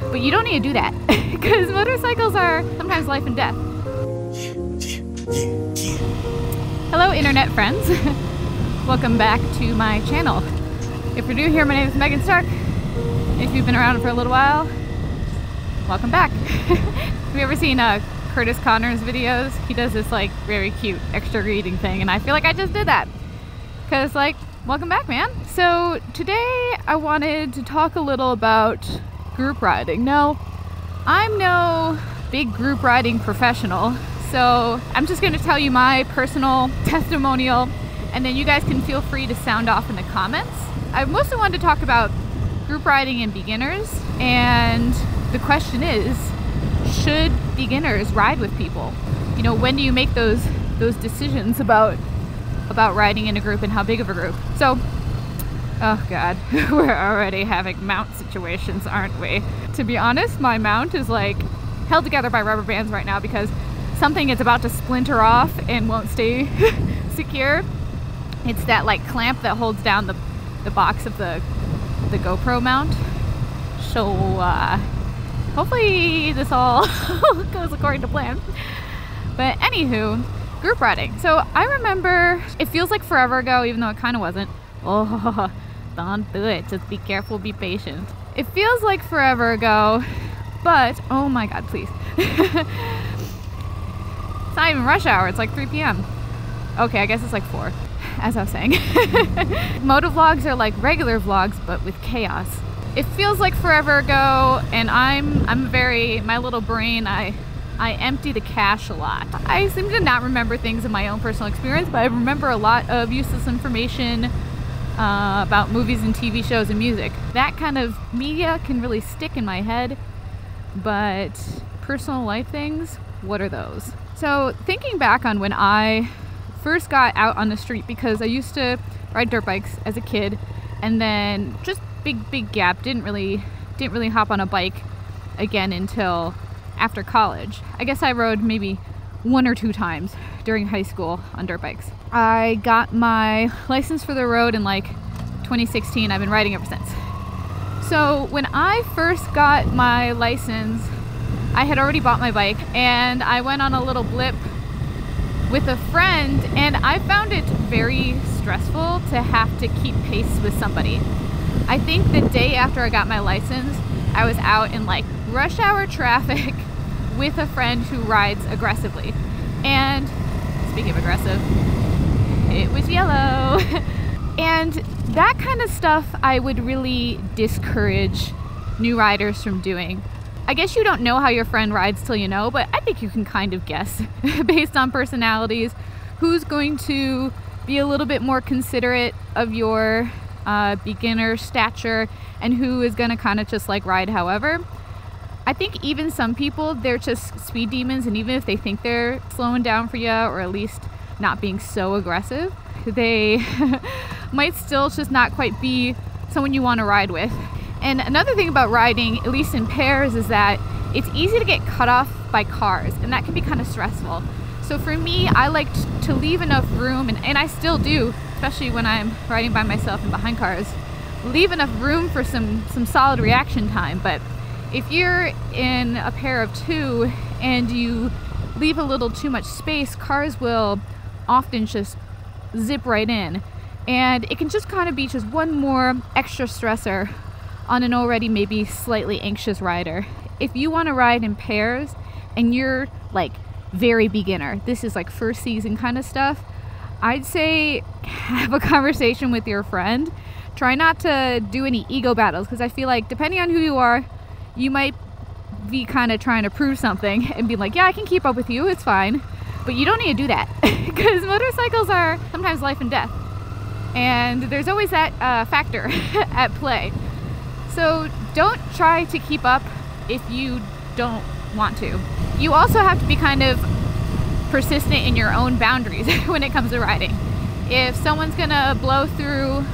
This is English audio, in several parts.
But you don't need to do that because motorcycles are sometimes life and death. Hello internet friends. Welcome back to my channel. If you're new here, my name is Meghan Stark. If you've been around for a little while, welcome back. Have you ever seen uh, Curtis Conner's videos? He does this like very cute extra reading thing and I feel like I just did that. Cause like, welcome back man. So today I wanted to talk a little about group riding. No, I'm no big group riding professional. So I'm just gonna tell you my personal testimonial and then you guys can feel free to sound off in the comments. I mostly wanted to talk about group riding and beginners and the question is should beginners ride with people you know when do you make those those decisions about about riding in a group and how big of a group so oh god we're already having mount situations aren't we to be honest my mount is like held together by rubber bands right now because something is about to splinter off and won't stay secure it's that like clamp that holds down the the box of the the GoPro mount so uh hopefully this all goes according to plan. But anywho, group riding. So I remember, it feels like forever ago, even though it kind of wasn't. Oh, don't do it. Just be careful, be patient. It feels like forever ago, but oh my god, please. it's not even rush hour, it's like 3 p.m. Okay, I guess it's like 4, as I was saying. Moto vlogs are like regular vlogs, but with chaos it feels like forever ago and I'm I'm very my little brain I I empty the cache a lot. I seem to not remember things in my own personal experience, but I remember a lot of useless information uh, about movies and TV shows and music. That kind of media can really stick in my head, but personal life things, what are those? So thinking back on when I first got out on the street because I used to ride dirt bikes as a kid and then just big big gap didn't really didn't really hop on a bike again until after college i guess i rode maybe one or two times during high school on dirt bikes. I got my license for the road in like 2016 i've been riding ever since. So when i first got my license i had already bought my bike and i went on a little blip with a friend and i found it very stressful to have to keep pace with somebody. I think the day after I got my license, I was out in like rush hour traffic with a friend who rides aggressively. And speaking of aggressive, it was yellow. and that kind of stuff I would really discourage new riders from doing. I guess you don't know how your friend rides till you know, but I think you can kind of guess based on personalities who's going to be a little bit more considerate of your uh, beginner stature and who is going to kind of just like ride however. I think even some people, they're just speed demons, and even if they think they're slowing down for you or at least not being so aggressive, they might still just not quite be someone you want to ride with. And another thing about riding, at least in pairs, is that it's easy to get cut off by cars, and that can be kind of stressful. So for me, I like to leave enough room, and, and I still do, especially when I'm riding by myself and behind cars, leave enough room for some, some solid reaction time. But if you're in a pair of two and you leave a little too much space, cars will often just zip right in. And it can just kind of be just one more extra stressor on an already maybe slightly anxious rider. If you want to ride in pairs and you're like very beginner, this is like first season kind of stuff, I'd say have a conversation with your friend. Try not to do any ego battles because I feel like depending on who you are, you might be kind of trying to prove something and be like, yeah, I can keep up with you, it's fine. But you don't need to do that because motorcycles are sometimes life and death. And there's always that uh, factor at play. So don't try to keep up if you don't want to. You also have to be kind of persistent in your own boundaries when it comes to riding. If someone's gonna blow through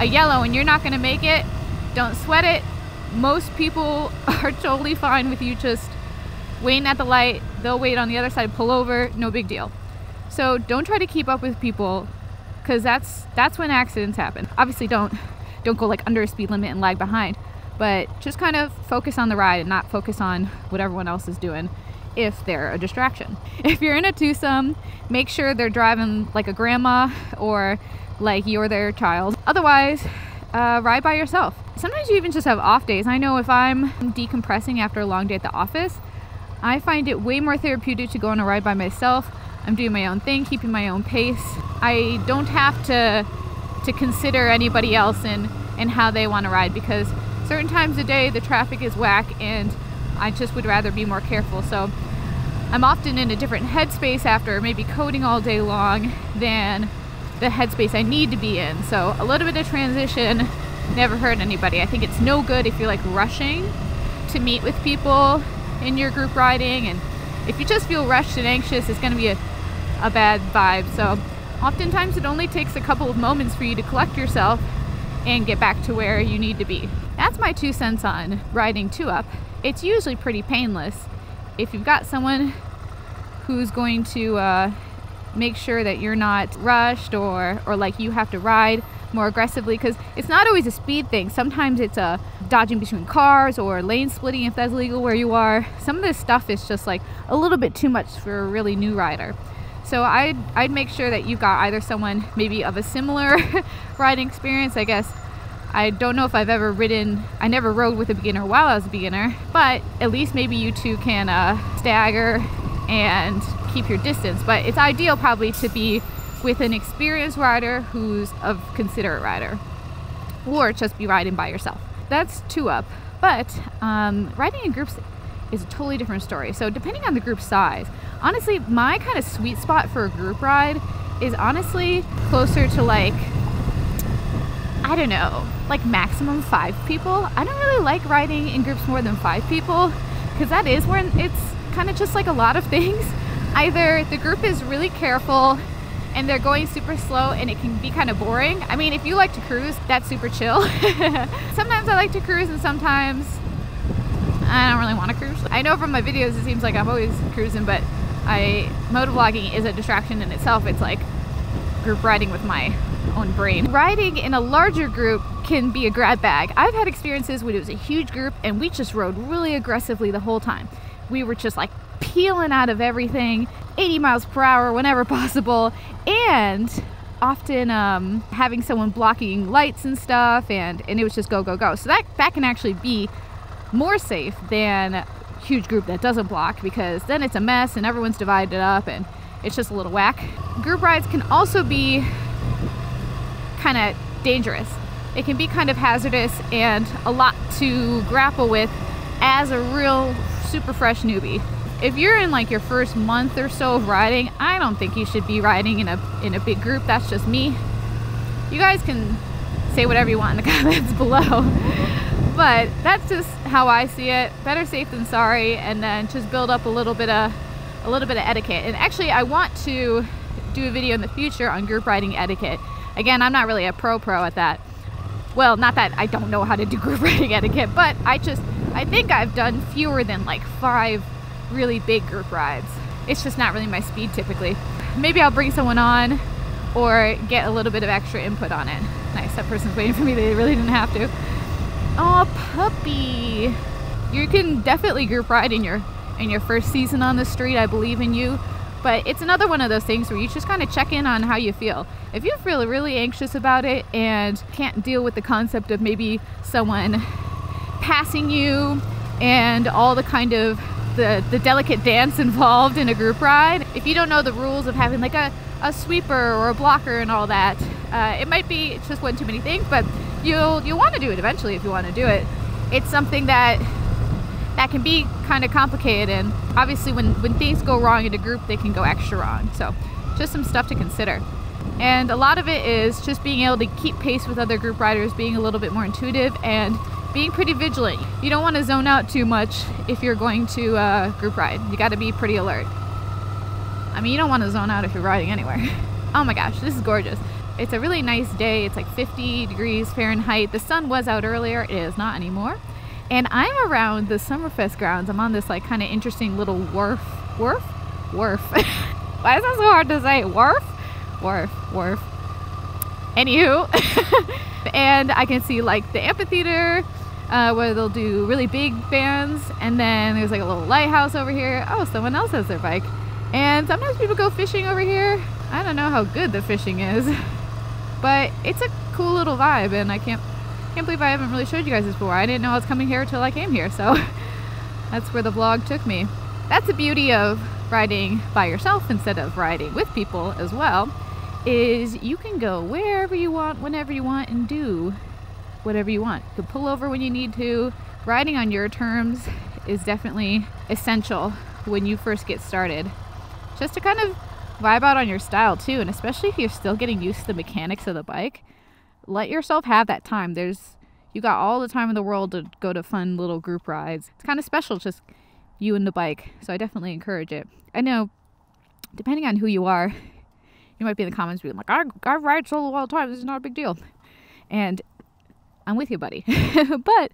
a yellow and you're not gonna make it, don't sweat it. Most people are totally fine with you just waiting at the light. They'll wait on the other side, pull over, no big deal. So don't try to keep up with people because that's that's when accidents happen. Obviously don't don't go like under a speed limit and lag behind. but just kind of focus on the ride and not focus on what everyone else is doing if they're a distraction. If you're in a twosome, make sure they're driving like a grandma or like you're their child. Otherwise, uh, ride by yourself. Sometimes you even just have off days. I know if I'm decompressing after a long day at the office, I find it way more therapeutic to go on a ride by myself. I'm doing my own thing, keeping my own pace. I don't have to to consider anybody else and and how they want to ride because certain times of day the traffic is whack and I just would rather be more careful. So I'm often in a different headspace after maybe coding all day long than the headspace I need to be in. So a little bit of transition never hurt anybody. I think it's no good if you're like rushing to meet with people in your group riding and if you just feel rushed and anxious it's going to be a, a bad vibe. So oftentimes it only takes a couple of moments for you to collect yourself and get back to where you need to be. That's my two cents on riding two up. It's usually pretty painless if you've got someone who's going to uh, make sure that you're not rushed or or like you have to ride more aggressively because it's not always a speed thing. Sometimes it's a dodging between cars or lane splitting if that's legal where you are. Some of this stuff is just like a little bit too much for a really new rider. So I'd I'd make sure that you've got either someone maybe of a similar riding experience, I guess. I don't know if I've ever ridden, I never rode with a beginner while I was a beginner, but at least maybe you two can uh, stagger and keep your distance. But it's ideal probably to be with an experienced rider who's a considerate rider or just be riding by yourself. That's two up. But um, riding in groups is a totally different story. So depending on the group size, honestly, my kind of sweet spot for a group ride is honestly closer to like, I don't know, like maximum five people. I don't really like riding in groups more than five people because that is when it's kind of just like a lot of things. Either the group is really careful and they're going super slow and it can be kind of boring. I mean, if you like to cruise, that's super chill. sometimes I like to cruise and sometimes I don't really want to cruise. I know from my videos it seems like I'm always cruising, but I motovlogging is a distraction in itself. It's like group riding with my own brain. Riding in a larger group can be a grab bag. I've had experiences when it was a huge group and we just rode really aggressively the whole time. We were just like peeling out of everything 80 miles per hour whenever possible and often um, having someone blocking lights and stuff and, and it was just go go go. So that that can actually be more safe than a huge group that doesn't block because then it's a mess and everyone's divided up and it's just a little whack. Group rides can also be kind of dangerous. It can be kind of hazardous and a lot to grapple with as a real super fresh newbie if you're in like your first month or so of riding, I don't think you should be riding in a in a big group. That's just me. You guys can say whatever you want in the comments below. But that's just how I see it. Better safe than sorry and then just build up a little bit of a little bit of etiquette. And actually I want to do a video in the future on group riding etiquette. Again, I'm not really a pro pro at that. Well, not that I don't know how to do group riding etiquette, but I just I think I've done fewer than like five really big group rides. It's just not really my speed typically. Maybe I'll bring someone on or get a little bit of extra input on it. Nice, that person's waiting for me. They really didn't have to. Oh, puppy. You can definitely group ride in your in your first season on the street. I believe in you. But it's another one of those things where you just kind of check in on how you feel. If you feel really anxious about it and can't deal with the concept of maybe someone passing you and all the kind of the, the delicate dance involved in a group ride. If you don't know the rules of having like a, a sweeper or a blocker and all that, uh, it might be just one too many things, but you'll you'll want to do it eventually if you want to do it. It's something that that can be kind of complicated and obviously when, when things go wrong in a group they can go extra wrong. So just some stuff to consider. And a lot of it is just being able to keep pace with other group riders, being a little bit more intuitive and being pretty vigilant. You don't want to zone out too much if you're going to uh, group ride. You got to be pretty alert. I mean, you don't want to zone out if you're riding anywhere. oh my gosh, this is gorgeous. It's a really nice day. It's like 50 degrees Fahrenheit. The sun was out earlier. It is not anymore. And I'm around the Summerfest grounds. I'm on this like kind of interesting little wharf. Wharf? Wharf. Why is that so hard to say? Wharf? Wharf. Wharf. Anywho. and I can see like the amphitheater uh, where they'll do really big bands, and then there's like a little lighthouse over here. Oh, someone else has their bike. And sometimes people go fishing over here. I don't know how good the fishing is, but it's a cool little vibe, and I can't can't believe I haven't really showed you guys this before. I didn't know I was coming here until I came here, so that's where the vlog took me. That's the beauty of riding by yourself instead of riding with people as well, is you can go wherever you want, whenever you want, and do whatever you want. You can pull over when you need to. Riding on your terms is definitely essential when you first get started. Just to kind of vibe out on your style too, and especially if you're still getting used to the mechanics of the bike, let yourself have that time. There's you got all the time in the world to go to fun little group rides. It's kind of special just you and the bike. So I definitely encourage it. I know depending on who you are, you might be in the comments being like, I, I ride solo all the time. This is not a big deal. And I'm with you, buddy. but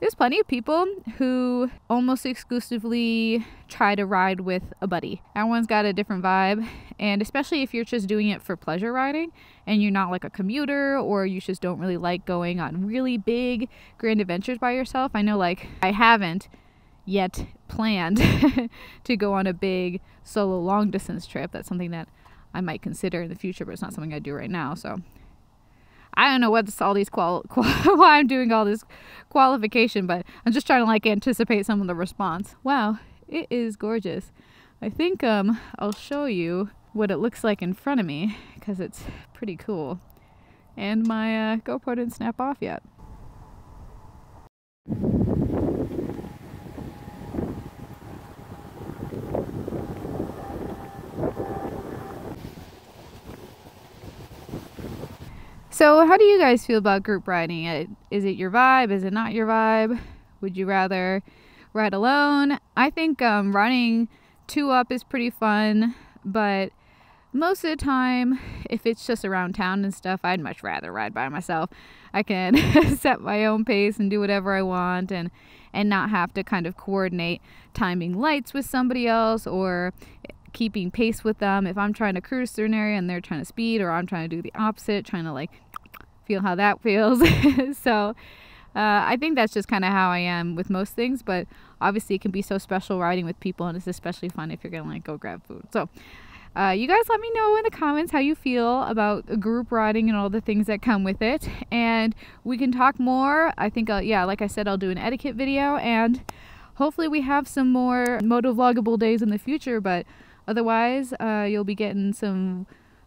there's plenty of people who almost exclusively try to ride with a buddy. Everyone's got a different vibe, and especially if you're just doing it for pleasure riding and you're not like a commuter or you just don't really like going on really big grand adventures by yourself. I know, like, I haven't yet planned to go on a big solo long distance trip. That's something that I might consider in the future, but it's not something I do right now. So I don't know what's all these qual, qual why I'm doing all this qualification, but I'm just trying to like anticipate some of the response. Wow, it is gorgeous. I think um I'll show you what it looks like in front of me because it's pretty cool. And my uh, GoPro didn't snap off yet. So, how do you guys feel about group riding? Is it your vibe? Is it not your vibe? Would you rather ride alone? I think um, riding two up is pretty fun, but most of the time, if it's just around town and stuff, I'd much rather ride by myself. I can set my own pace and do whatever I want and and not have to kind of coordinate timing lights with somebody else or keeping pace with them if I'm trying to cruise through an area and they're trying to speed or I'm trying to do the opposite, trying to like feel how that feels. so uh, I think that's just kind of how I am with most things, but obviously it can be so special riding with people, and it's especially fun if you're gonna like go grab food. So. Uh, you guys let me know in the comments how you feel about group riding and all the things that come with it and we can talk more i think I'll, yeah like i said i'll do an etiquette video and hopefully we have some more moto vloggable days in the future but otherwise uh, you'll be getting some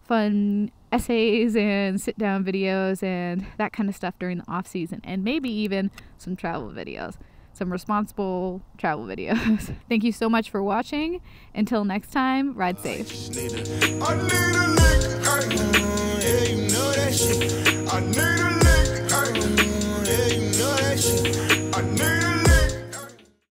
fun essays and sit down videos and that kind of stuff during the off season and maybe even some travel videos some responsible travel videos. Thank you so much for watching. Until next time ride safe.